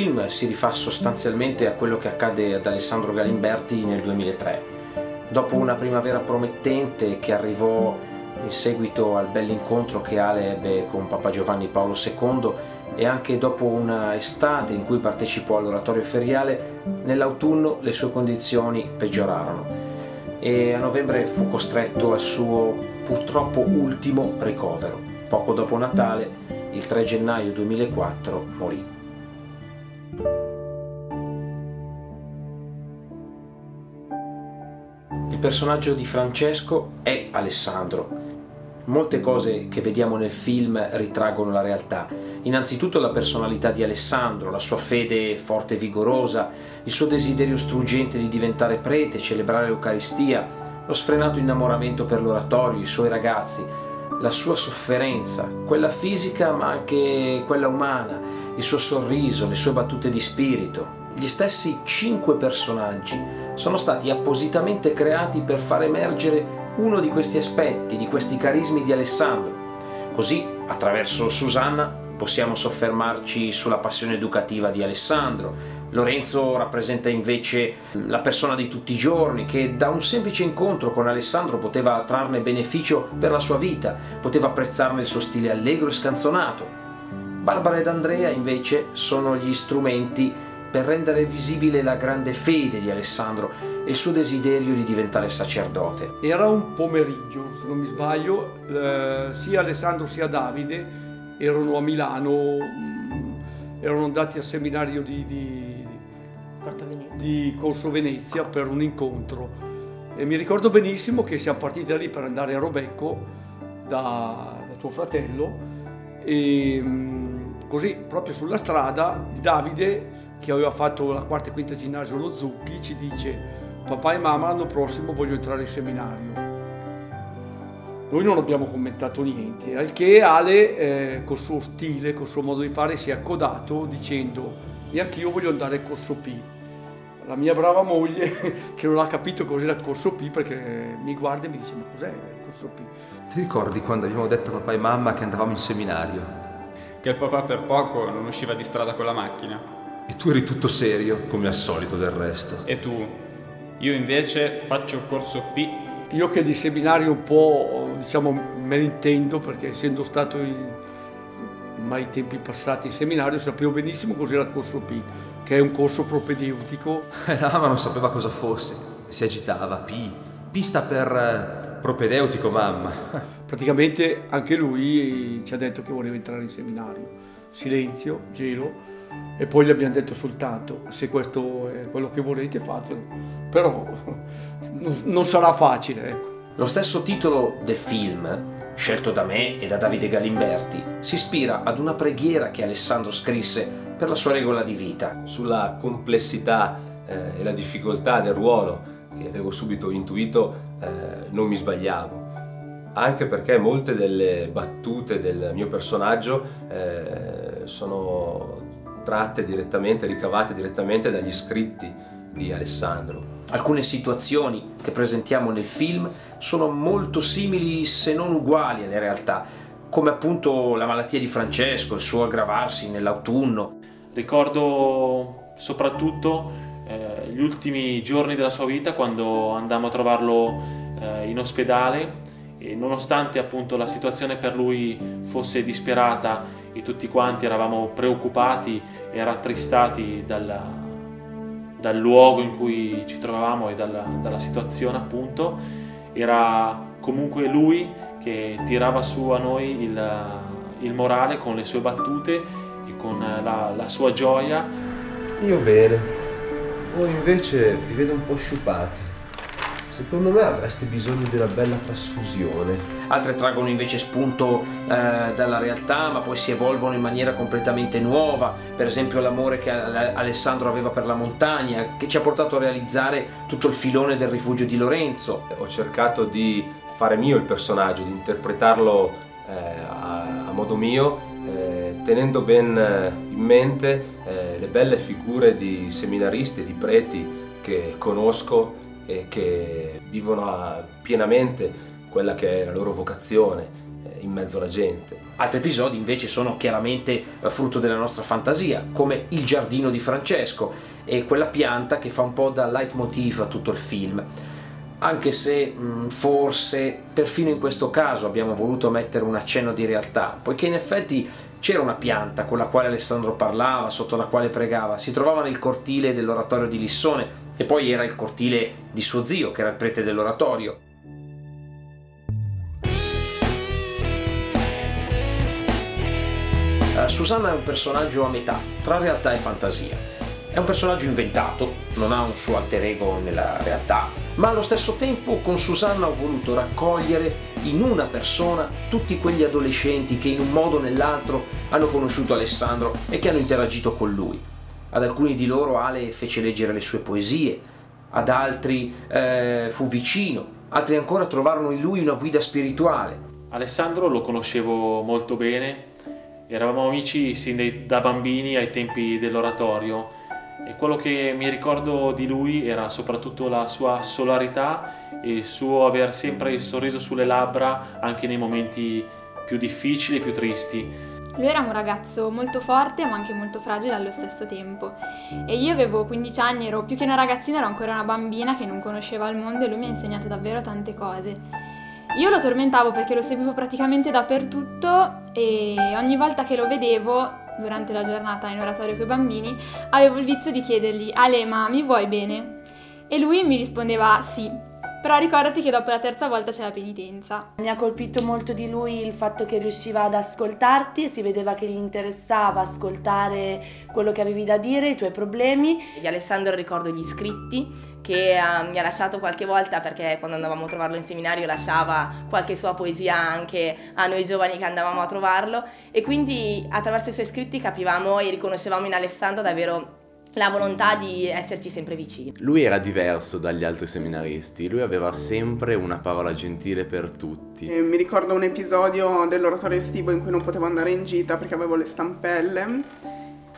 film si rifà sostanzialmente a quello che accade ad Alessandro Galimberti nel 2003. Dopo una primavera promettente che arrivò in seguito al bell'incontro che Ale ebbe con Papa Giovanni Paolo II e anche dopo una estate in cui partecipò all'oratorio feriale, nell'autunno le sue condizioni peggiorarono e a novembre fu costretto al suo purtroppo ultimo ricovero. Poco dopo Natale, il 3 gennaio 2004, morì. Personaggio di Francesco è Alessandro, Molte cose che vediamo nel film ritraggono la realtà. Innanzitutto la personalità di Alessandro, la sua fede forte e vigorosa, il suo desiderio struggente di diventare prete, celebrare l'Eucaristia, lo sfrenato innamoramento per l'oratorio, i suoi ragazzi, la sua sofferenza, quella fisica ma anche quella umana, il suo sorriso, le sue battute di spirito. Gli stessi cinque personaggi sono stati appositamente creati per far emergere uno di questi aspetti, di questi carismi di Alessandro. Così, attraverso Susanna, possiamo soffermarci sulla passione educativa di Alessandro. Lorenzo rappresenta invece la persona di tutti i giorni che da un semplice incontro con Alessandro poteva trarne beneficio per la sua vita, poteva apprezzarne il suo stile allegro e scanzonato. Barbara ed Andrea invece sono gli strumenti per rendere visibile la grande fede di Alessandro e il suo desiderio di diventare sacerdote. Era un pomeriggio, se non mi sbaglio, eh, sia Alessandro sia Davide erano a Milano, mm, erano andati al seminario di, di, di Corso Venezia per un incontro. E mi ricordo benissimo che siamo partiti da lì per andare a Robecco da, da tuo fratello e mm, così proprio sulla strada Davide che aveva fatto la quarta e quinta ginnasio allo Zucchi, ci dice papà e mamma l'anno prossimo voglio entrare in seminario. Noi non abbiamo commentato niente, al che Ale eh, col suo stile, col suo modo di fare si è accodato dicendo e anch'io voglio andare al corso P. La mia brava moglie, che non ha capito cos'era il corso P, perché mi guarda e mi dice ma cos'è il corso P? Ti ricordi quando abbiamo detto a papà e mamma che andavamo in seminario? Che il papà per poco non usciva di strada con la macchina. E tu eri tutto serio, come al solito del resto. E tu? Io invece faccio il corso P. Io che di seminario un po', diciamo, me ne intendo perché essendo stato in mai tempi passati in seminario sapevo benissimo cos'era il corso P, che è un corso propedeutico. Ah, ma non sapeva cosa fosse, si agitava. P, P sta per eh, propedeutico, mamma. Praticamente anche lui ci ha detto che voleva entrare in seminario. Silenzio, gelo, e poi gli abbiamo detto soltanto se questo è quello che volete fatelo, però non sarà facile. Ecco. Lo stesso titolo del film, scelto da me e da Davide Galimberti, si ispira ad una preghiera che Alessandro scrisse per la sua regola di vita. Sulla complessità eh, e la difficoltà del ruolo che avevo subito intuito eh, non mi sbagliavo anche perché molte delle battute del mio personaggio eh, sono tratte direttamente, ricavate direttamente dagli scritti di Alessandro. Alcune situazioni che presentiamo nel film sono molto simili se non uguali alle realtà, come appunto la malattia di Francesco, il suo aggravarsi nell'autunno. Ricordo soprattutto eh, gli ultimi giorni della sua vita quando andammo a trovarlo eh, in ospedale e nonostante appunto la situazione per lui fosse disperata e tutti quanti eravamo preoccupati e rattristati dal, dal luogo in cui ci trovavamo e dalla, dalla situazione appunto, era comunque lui che tirava su a noi il, il morale con le sue battute e con la, la sua gioia. Io bene, voi invece vi vedo un po' sciupati. Secondo me avresti bisogno di una bella trasfusione. Altre traggono invece spunto eh, dalla realtà, ma poi si evolvono in maniera completamente nuova. Per esempio l'amore che Alessandro aveva per la montagna, che ci ha portato a realizzare tutto il filone del rifugio di Lorenzo. Ho cercato di fare mio il personaggio, di interpretarlo eh, a, a, modo mio, eh, tenendo ben eh, in mente eh, le belle figure di seminaristi e di preti che conosco e che vivono pienamente quella che è la loro vocazione, eh, in mezzo alla gente. Altri episodi invece sono chiaramente eh, frutto della nostra fantasia, come il giardino di Francesco e quella pianta che fa un po' da leitmotiv a tutto il film. Anche se mh, forse perfino in questo caso abbiamo voluto mettere un accenno di realtà, poiché in effetti c'era una pianta con la quale Alessandro parlava, sotto la quale pregava, si trovava nel cortile dell'oratorio di Lissone e poi era il cortile di suo zio, che era il prete dell'oratorio. Susanna è un personaggio a metà, tra realtà e fantasia. È un personaggio inventato, non ha un suo alter ego nella realtà, ma allo stesso tempo con Susanna ho voluto raccogliere in una persona tutti quegli adolescenti che in un modo o nell'altro hanno conosciuto Alessandro e che hanno interagito con lui. Ad alcuni di loro Ale fece leggere le sue poesie, ad altri eh, fu vicino, altri ancora trovarono in lui una guida spirituale. Alessandro lo conoscevo molto bene, eravamo amici sin da bambini ai tempi dell'oratorio e quello che mi ricordo di lui era soprattutto la sua solarità e il suo aver sempre il sorriso sulle labbra anche nei momenti più difficili e più tristi. Lui era un ragazzo molto forte ma anche molto fragile allo stesso tempo e io avevo 15 anni, ero più che una ragazzina, ero ancora una bambina che non conosceva il mondo e lui mi ha insegnato davvero tante cose. Io lo tormentavo perché lo seguivo praticamente dappertutto e ogni volta che lo vedevo durante la giornata in oratorio con i bambini avevo il vizio di chiedergli Ale ma mi vuoi bene? E lui mi rispondeva sì, però ricordati che dopo la terza volta c'è la penitenza. Mi ha colpito molto di lui il fatto che riusciva ad ascoltarti e si vedeva che gli interessava ascoltare quello che avevi da dire, i tuoi problemi. Di Alessandro ricordo gli scritti che uh, mi ha lasciato qualche volta perché quando andavamo a trovarlo in seminario lasciava qualche sua poesia anche a noi giovani che andavamo a trovarlo e quindi attraverso i suoi scritti capivamo e riconoscevamo in Alessandro davvero la volontà di esserci sempre vicini. Lui era diverso dagli altri seminaristi, lui aveva sempre una parola gentile per tutti. E mi ricordo un episodio dell'oratorio estivo in cui non potevo andare in gita perché avevo le stampelle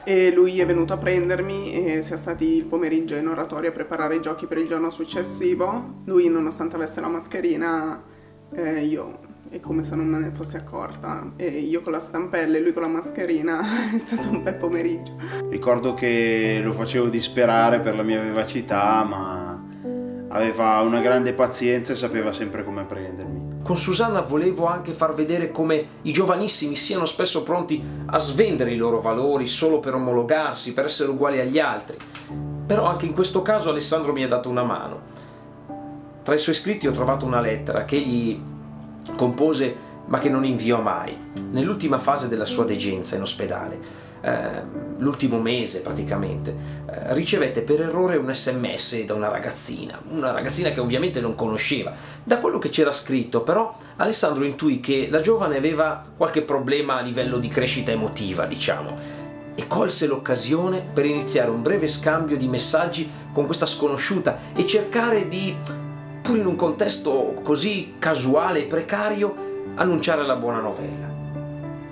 e lui è venuto a prendermi e siamo stati il pomeriggio in oratorio a preparare i giochi per il giorno successivo. Lui nonostante avesse la mascherina, eh, io è come se non me ne fossi accorta. E io con la stampella e lui con la mascherina è stato un bel pomeriggio. Ricordo che lo facevo disperare per la mia vivacità, ma aveva una grande pazienza e sapeva sempre come prendermi. Con Susanna volevo anche far vedere come i giovanissimi siano spesso pronti a svendere i loro valori solo per omologarsi, per essere uguali agli altri. Però anche in questo caso Alessandro mi ha dato una mano. Tra i suoi scritti ho trovato una lettera che egli compose ma che non inviò mai. Nell'ultima fase della sua degenza in ospedale, eh, l'ultimo mese praticamente, eh, ricevette per errore un sms da una ragazzina, una ragazzina che ovviamente non conosceva. Da quello che c'era scritto però Alessandro intuì che la giovane aveva qualche problema a livello di crescita emotiva, diciamo, e colse l'occasione per iniziare un breve scambio di messaggi con questa sconosciuta e cercare di pur in un contesto così casuale e precario, annunciare la buona novella.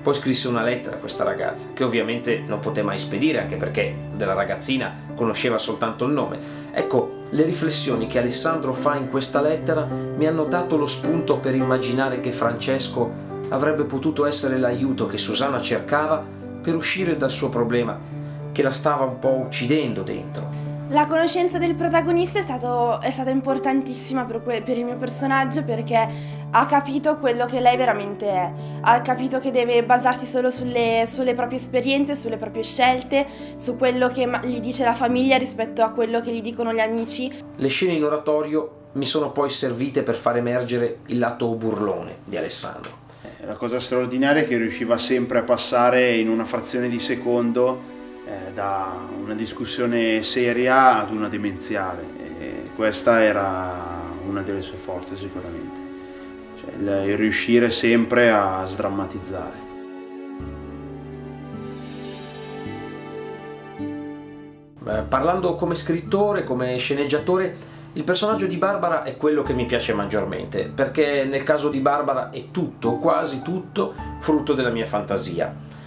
Poi scrisse una lettera a questa ragazza, che ovviamente non poté mai spedire, anche perché della ragazzina conosceva soltanto il nome. Ecco, le riflessioni che Alessandro fa in questa lettera mi hanno dato lo spunto per immaginare che Francesco avrebbe potuto essere l'aiuto che Susanna cercava per uscire dal suo problema, che la stava un po' uccidendo dentro. La conoscenza del protagonista è, stato, è stata importantissima per, que, per, il mio personaggio perché ha capito quello che lei veramente è, ha capito che deve basarsi solo sulle, sulle proprie esperienze, sulle proprie scelte, su quello che gli dice la famiglia rispetto a quello che gli dicono gli amici. Le scene in oratorio mi sono poi servite per far emergere il lato burlone di Alessandro. La cosa straordinaria è che riusciva sempre a passare in una frazione di secondo eh, da una discussione seria ad una demenziale e questa era una delle sue forze sicuramente, cioè il, riuscire sempre a sdrammatizzare. Parlando come scrittore, come sceneggiatore, il personaggio di Barbara è quello che mi piace maggiormente, perché nel caso di Barbara è tutto, quasi tutto, frutto della mia fantasia.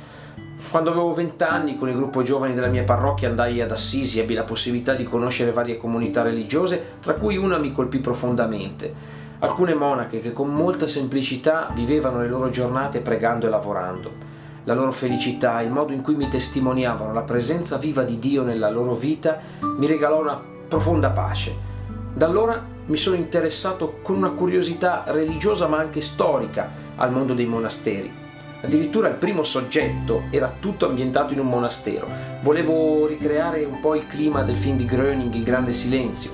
Quando avevo vent'anni, con il gruppo giovani della mia parrocchia andai ad Assisi e ebbi la possibilità di conoscere varie comunità religiose, tra cui una mi colpì profondamente. alcune monache che con molta semplicità vivevano le loro giornate pregando e lavorando. La loro felicità, il modo in cui mi testimoniavano la presenza viva di Dio nella loro vita mi regalò una profonda pace. Da allora mi sono interessato con una curiosità religiosa ma anche storica al mondo dei monasteri. Addirittura il primo soggetto era tutto ambientato in un monastero. Volevo ricreare un po' il clima del film di Gröning, Il grande silenzio.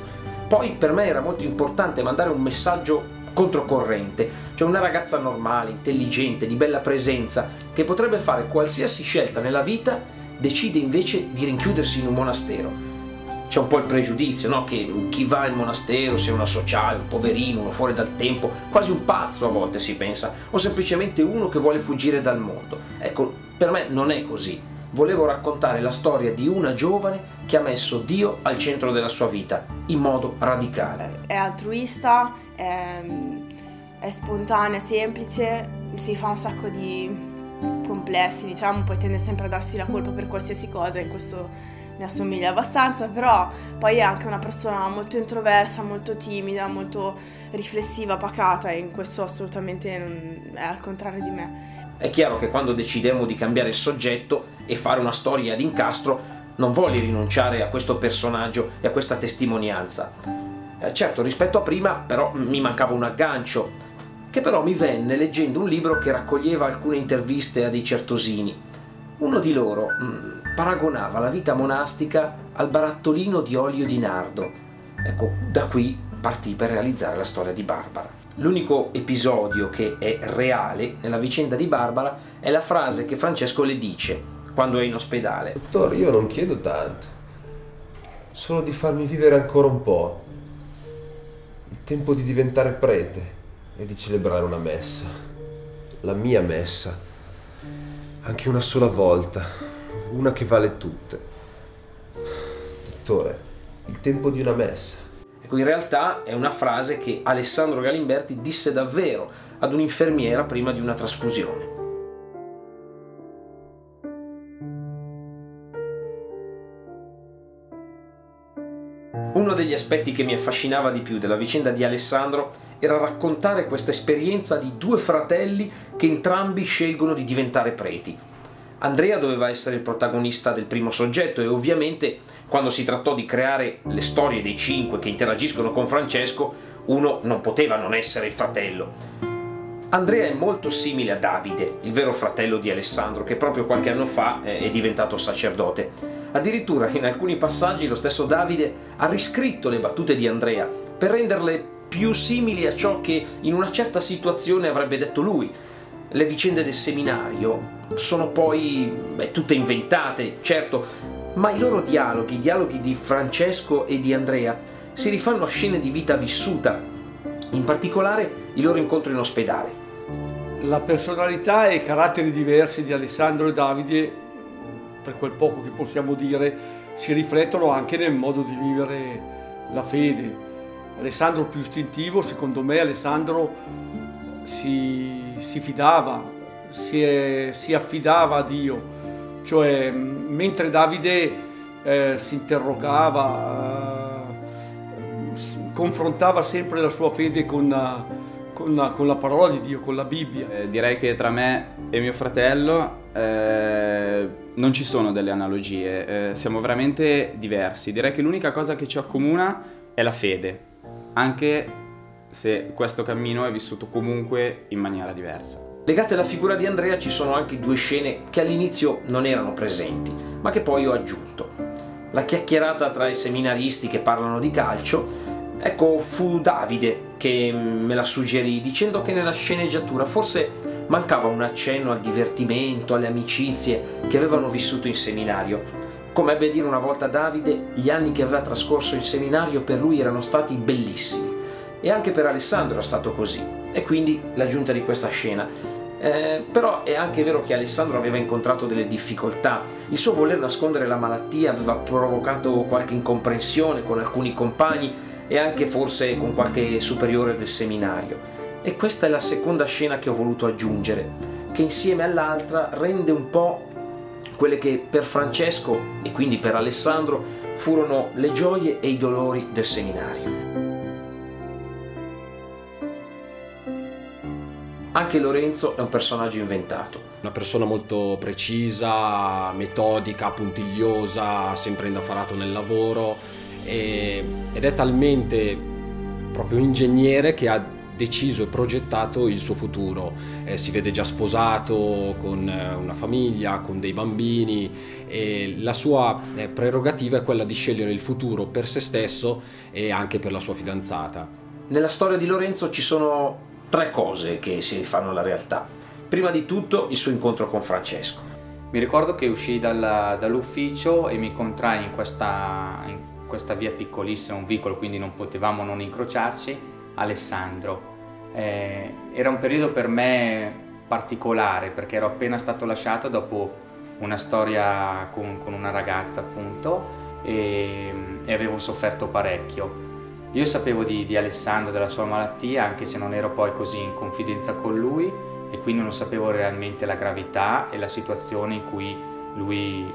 Poi per me era molto importante mandare un messaggio controcorrente, cioè una ragazza normale, intelligente, di bella presenza, che potrebbe fare qualsiasi scelta nella vita, decide invece di rinchiudersi in un monastero c'è un po' il pregiudizio, no? che chi va in monastero sia un asociale, un poverino, uno fuori dal tempo, quasi un pazzo a volte si pensa, o semplicemente uno che vuole fuggire dal mondo. Ecco, per me non è così. Volevo raccontare la storia di una giovane che ha messo Dio al centro della sua vita, in modo radicale. È altruista, è, è spontanea, semplice, si fa un sacco di complessi, diciamo, poi tende sempre a darsi la colpa per qualsiasi cosa, in questo mi assomiglia abbastanza, però poi è anche una persona molto introversa, molto timida, molto riflessiva, pacata e in questo assolutamente è al contrario di me. È chiaro che quando decidemmo di cambiare soggetto e fare una storia d'incastro, non volli rinunciare a questo personaggio e a questa testimonianza. Eh, certo, rispetto a prima, però mi mancava un aggancio, che però mi venne leggendo un libro che raccoglieva alcune interviste a dei certosini. Uno di loro, paragonava la vita monastica al barattolino di olio di nardo. Ecco, da qui partì per realizzare la storia di Barbara. L'unico episodio che è reale nella vicenda di Barbara è la frase che Francesco le dice quando è in ospedale. Dottore, io non chiedo tanto, solo di farmi vivere ancora un po'. Il tempo di diventare prete e di celebrare una messa. La mia messa. Anche una sola volta una che vale tutte. Dottore, il tempo di una messa. Ecco, in realtà è una frase che Alessandro Galimberti disse davvero ad un'infermiera prima di una trasfusione. Uno degli aspetti che mi affascinava di più della vicenda di Alessandro era raccontare questa esperienza di due fratelli che entrambi scelgono di diventare preti. Andrea doveva essere il protagonista del primo soggetto e ovviamente quando si trattò di creare le storie dei cinque che interagiscono con Francesco, uno non poteva non essere il fratello. Andrea è molto simile a Davide, il vero fratello di Alessandro, che proprio qualche anno fa è diventato sacerdote. Addirittura in alcuni passaggi lo stesso Davide ha riscritto le battute di Andrea per renderle più simili a ciò che in una certa situazione avrebbe detto lui. Le vicende del seminario sono poi beh, tutte inventate, certo, ma i loro dialoghi, i dialoghi di Francesco e di Andrea, si rifanno a scene di vita vissuta, in particolare i loro incontri in ospedale. La personalità e i caratteri diversi di Alessandro e Davide, per quel poco che possiamo dire, si riflettono anche nel modo di vivere la fede. Alessandro più istintivo, secondo me Alessandro si, si fidava, si, si affidava a Dio, cioè mentre Davide eh, si interrogava, eh, confrontava sempre la sua fede con, con, con, la parola di Dio, con la Bibbia. Eh, direi che tra me e mio fratello eh, non ci sono delle analogie, eh, siamo veramente diversi. Direi che l'unica cosa che ci accomuna è la fede, anche se questo cammino è vissuto comunque in maniera diversa. Legate alla figura di Andrea ci sono anche due scene che all'inizio non erano presenti, ma che poi ho aggiunto. La chiacchierata tra i seminaristi che parlano di calcio, ecco fu Davide che me la suggerì dicendo che nella sceneggiatura forse mancava un accenno al divertimento, alle amicizie che avevano vissuto in seminario. Come ebbe a dire una volta Davide, gli anni che aveva trascorso in seminario per lui erano stati bellissimi. E anche per Alessandro è stato così. E quindi l'aggiunta di questa scena eh, però è anche vero che Alessandro aveva incontrato delle difficoltà, il suo voler nascondere la malattia aveva provocato qualche incomprensione con alcuni compagni e anche forse con qualche superiore del seminario. E questa è la seconda scena che ho voluto aggiungere, che insieme all'altra rende un po' quelle che per Francesco e quindi per Alessandro furono le gioie e i dolori del seminario. Anche Lorenzo è un personaggio inventato. Una persona molto precisa, metodica, puntigliosa, sempre indafarato nel lavoro e, ed è talmente proprio ingegnere che ha deciso e progettato il suo futuro. Eh, si vede già sposato, con eh, una famiglia, con dei bambini e la sua eh, prerogativa è quella di scegliere il futuro per se stesso e anche per la sua fidanzata. Nella storia di Lorenzo ci sono tre cose che si rifanno alla realtà. Prima di tutto il suo incontro con Francesco. Mi ricordo che uscii dalla, dall'ufficio e mi incontrai in questa, in questa via piccolissima, un vicolo, quindi non potevamo non incrociarci, Alessandro. Eh, era un periodo per me particolare perché ero appena stato lasciato dopo una storia con, con una ragazza appunto e, e, avevo sofferto parecchio. Io sapevo di, di Alessandro, della sua malattia, anche se non ero poi così in confidenza con lui e quindi non sapevo realmente la gravità e la situazione in cui lui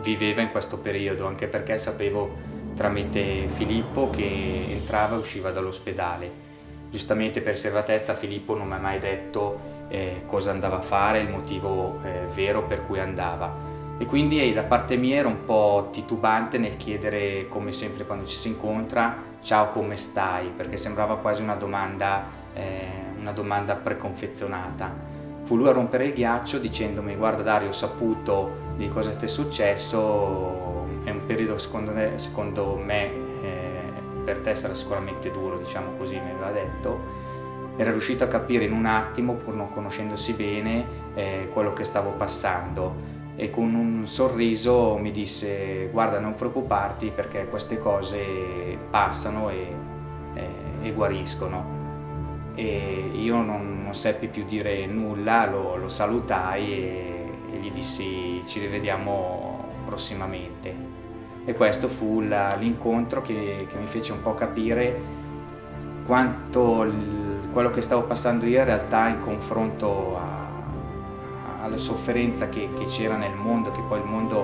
viveva in questo periodo, anche perché sapevo tramite Filippo che entrava e usciva dall'ospedale Giustamente per servatezza Filippo non mi ha mai detto eh, cosa andava a fare, il motivo eh, vero per cui andava. E quindi eh, da parte mia ero un po' titubante nel chiedere, come sempre quando ci si incontra, ciao come stai? Perché sembrava quasi una domanda, eh, una domanda preconfezionata. Fu lui a rompere il ghiaccio dicendomi guarda Dario ho saputo di cosa ti è successo, è un periodo secondo me, secondo me per te sarà sicuramente duro, diciamo così, mi aveva detto, era riuscito a capire in un attimo, pur non conoscendosi bene, eh, quello che stavo passando e con un sorriso mi disse guarda non preoccuparti perché queste cose passano e, e, e guariscono. E io non, non, seppi più dire nulla, lo, lo salutai e, e gli dissi ci rivediamo prossimamente e questo fu l'incontro che, che, mi fece un po' capire quanto quello che stavo passando io in realtà in confronto a, alla sofferenza che, che c'era nel mondo, che poi il mondo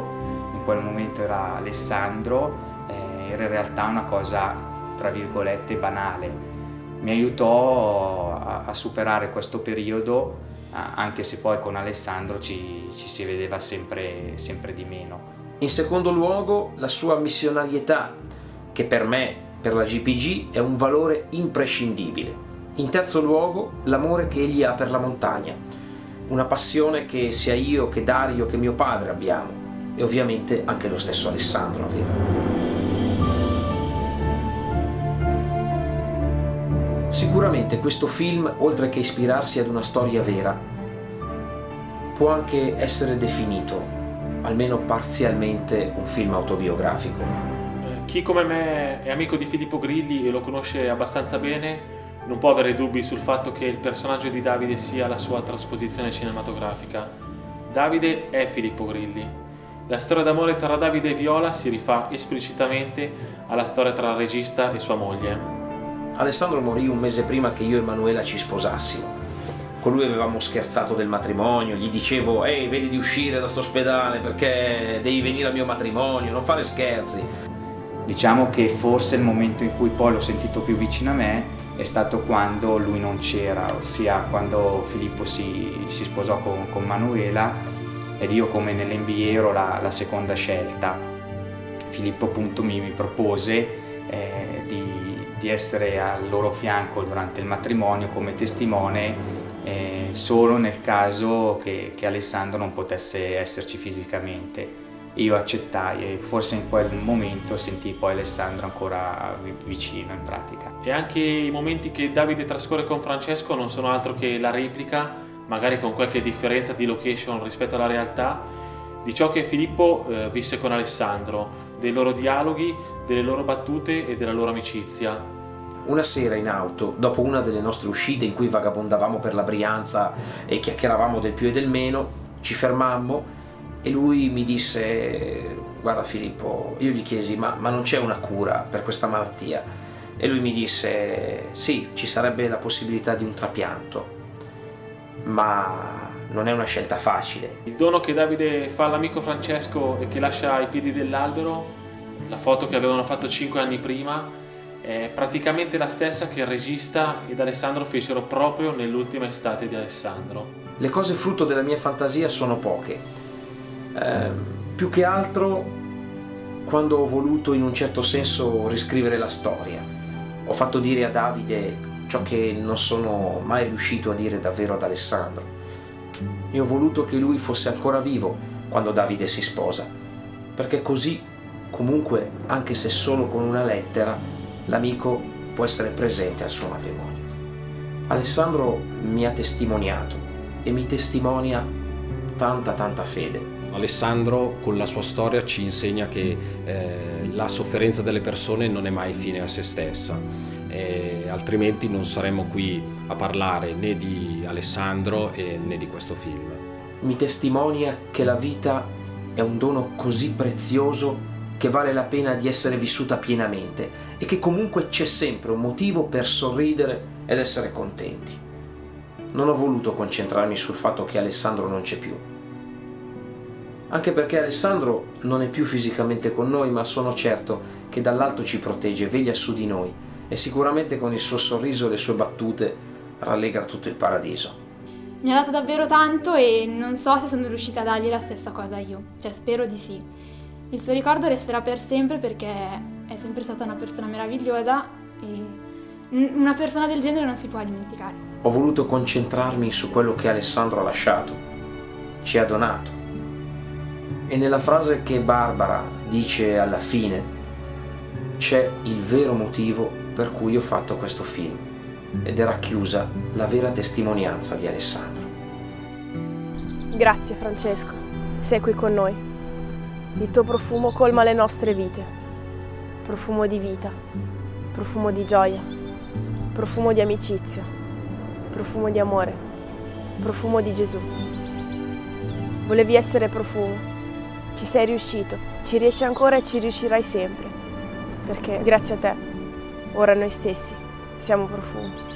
in quel momento era Alessandro, eh, era in realtà una cosa tra virgolette banale. Mi aiutò a, a superare questo periodo, anche se poi con Alessandro ci, ci si vedeva sempre, sempre di meno. In secondo luogo, la sua missionarietà, che per me, per la GPG, è un valore imprescindibile. In terzo luogo, l'amore che egli ha per la montagna, una passione che sia io che Dario che mio padre abbiamo e ovviamente anche lo stesso Alessandro aveva. Sicuramente questo film, oltre che ispirarsi ad una storia vera, può anche essere definito almeno parzialmente un film autobiografico. Eh, chi come me è amico di Filippo Grilli e lo conosce abbastanza bene non può avere dubbi sul fatto che il personaggio di Davide sia la sua trasposizione cinematografica. Davide è Filippo Grilli. La storia d'amore tra Davide e Viola si rifà esplicitamente alla storia tra il regista e sua moglie. Alessandro morì un mese prima che io e Emanuela ci sposassimo con lui avevamo scherzato del matrimonio, gli dicevo ehi vedi di uscire da sto ospedale perché devi venire al mio matrimonio, non fare scherzi. Diciamo che forse il momento in cui poi l'ho sentito più vicino a me è stato quando lui non c'era, ossia quando Filippo si, si sposò con, con, Manuela ed io come nell'NBA ero la, la, seconda scelta. Filippo appunto mi, mi propose eh, di, di essere al loro fianco durante il matrimonio come testimone eh, solo nel caso che, che, Alessandro non potesse esserci fisicamente. Io accettai e forse in quel momento sentii poi Alessandro ancora vicino in pratica. E anche i momenti che Davide trascorre con Francesco non sono altro che la replica, magari con qualche differenza di location rispetto alla realtà, di ciò che Filippo eh, visse con Alessandro, dei loro dialoghi, delle loro battute e della loro amicizia. Una sera in auto, dopo una delle nostre uscite in cui vagabondavamo per la Brianza e chiacchieravamo del più e del meno, ci fermammo e lui mi disse guarda Filippo, io gli chiesi ma, ma non c'è una cura per questa malattia? E lui mi disse sì, ci sarebbe la possibilità di un trapianto, ma non è una scelta facile. Il dono che Davide fa all'amico Francesco e che lascia ai piedi dell'albero, la foto che avevano fatto cinque anni prima, è praticamente la stessa che il regista ed Alessandro fecero proprio nell'ultima estate di Alessandro. Le cose frutto della mia fantasia sono poche. Eh, più che altro quando ho voluto in un certo senso riscrivere la storia. Ho fatto dire a Davide ciò che non sono mai riuscito a dire davvero ad Alessandro. E ho voluto che lui fosse ancora vivo quando Davide si sposa, perché così, comunque, anche se solo con una lettera, l'amico può essere presente al suo matrimonio. Alessandro mi ha testimoniato e mi testimonia tanta tanta fede. Alessandro con la sua storia ci insegna che eh, la sofferenza delle persone non è mai fine a se stessa, eh, altrimenti non saremmo qui a parlare né di Alessandro né di questo film. Mi testimonia che la vita è un dono così prezioso che vale la pena di essere vissuta pienamente e che comunque c'è sempre un motivo per sorridere ed essere contenti. Non ho voluto concentrarmi sul fatto che Alessandro non c'è più. Anche perché Alessandro non è più fisicamente con noi, ma sono certo che dall'alto ci protegge, veglia su di noi e sicuramente con il suo sorriso e le sue battute rallegra tutto il paradiso. Mi ha dato davvero tanto e non so se sono riuscita a dargli la stessa cosa io, cioè spero di sì. Il suo ricordo resterà per sempre perché è sempre stata una persona meravigliosa e una persona del genere non si può dimenticare. Ho voluto concentrarmi su quello che Alessandro ha lasciato, ci ha donato. E nella frase che Barbara dice alla fine c'è il vero motivo per cui ho fatto questo film ed è racchiusa la vera testimonianza di Alessandro. Grazie Francesco, sei qui con noi. Il tuo profumo colma le nostre vite. Profumo di vita, profumo di gioia, profumo di amicizia, profumo di amore, profumo di Gesù. Volevi essere profumo, ci sei riuscito, ci riesci ancora e ci riuscirai sempre, perché grazie a te, ora noi stessi siamo profumo.